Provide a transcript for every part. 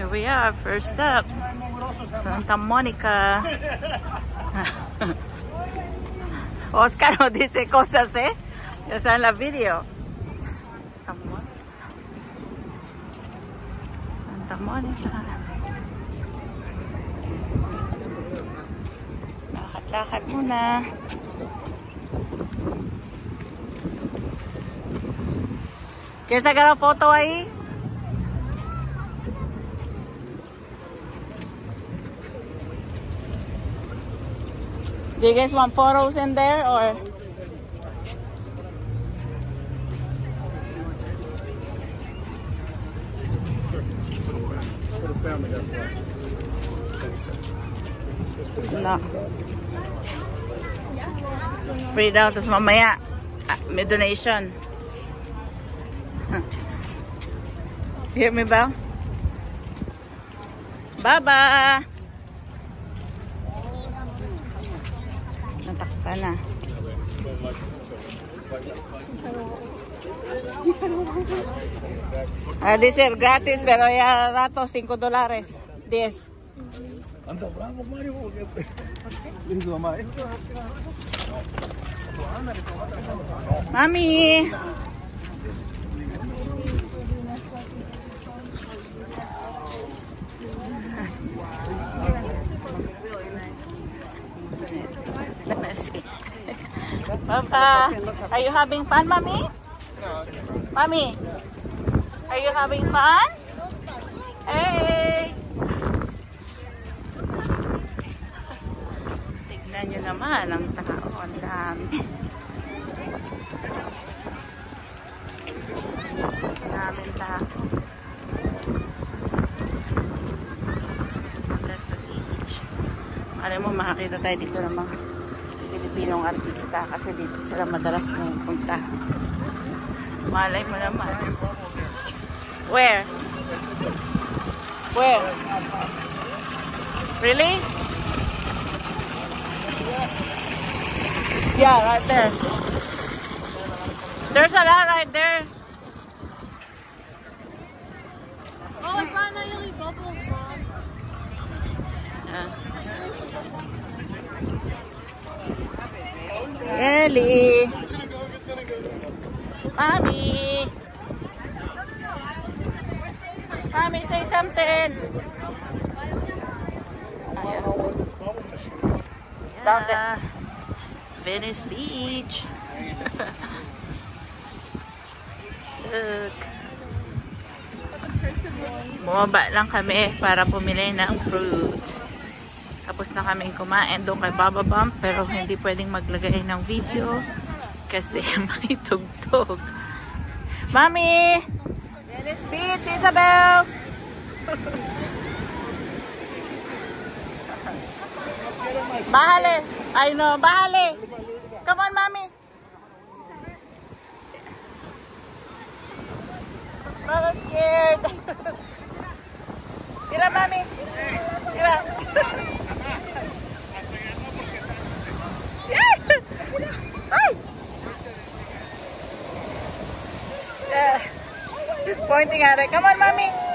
Here we are, first step. Santa Monica. Oscar nos dice cosas, ¿eh? Ya está en la video. Santa Monica. Lahat-lahat muna. ¿Quieres sacar la foto ahí? Do you guys want photos in there or? No. Free daw, tapos mamaya ah, may donation. Hear me, Belle? Bye bye. Ana. A ah, decir gratis, pero ya rato 5 dólares, 10. Anda bravo, Mario, porque... Mami. Let Papa, are you having fun, mommy? Mommy, are you having fun? Hey! Tignan nyo naman ang tao. Ang dami. Ang daming tao. Alam mo, makakita tayo dito ng mga Pilipinong artista kasi dito sila madalas pumunta. Malay mo naman. Where? Where? Really? Yeah, right there. There's a lot right there. Nelly. Mommy. Mommy, say something. Yeah. Down there. Venice Beach. Look. Bumaba lang kami eh, para pumili ng fruits. Tapos na kaming kumain doon kay Baba Bump pero hindi pwedeng maglagay ng video kasi may tugtog. Mami! Venice Beach, Isabel! Bájale! Ay no, bájale! Come on, mami! pointing at it. Come on, mommy.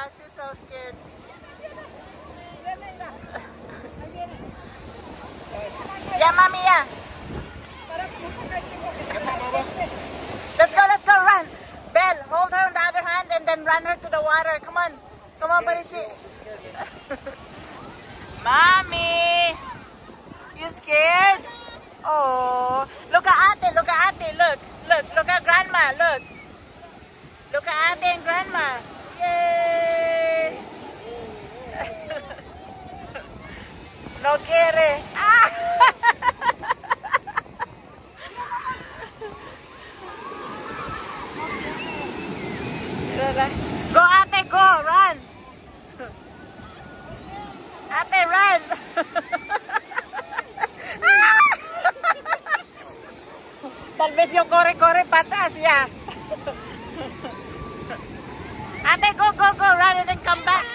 gosh, you're so scared. Yeah, mommy, Let's go, let's go, run. Belle, hold her on the other hand and then run her to the water. Come on. Come on, Barichi. mommy, you scared? Oh, look at Ate, look at Ate, look, look, look at Grandma, look. Look at Ate and Grandma. Yay! No quiere. Go Ape, go, run. Ape, run. Tal vez yo corre, corre para ya. Ape, go, go, go, run and then come back.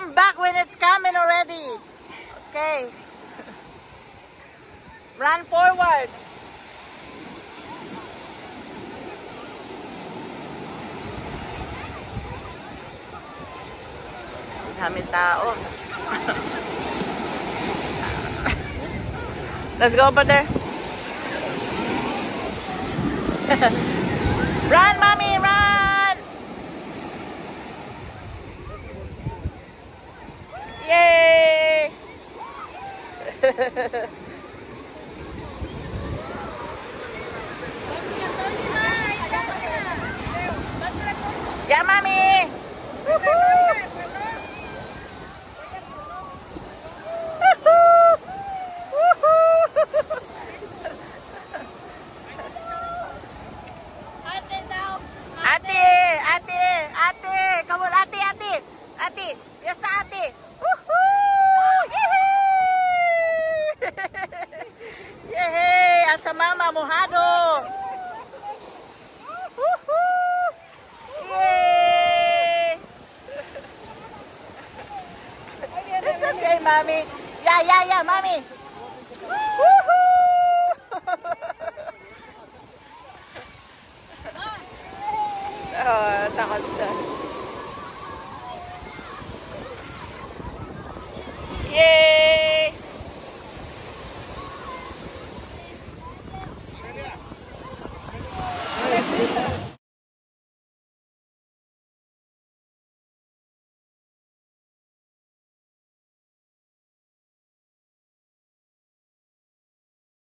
come back when it's coming already. Okay. Run forward. Let's go over there. Run, mommy! ya mami mommy. Yeah, yeah, yeah, mommy. Woohoo! oh, ah, that's siya.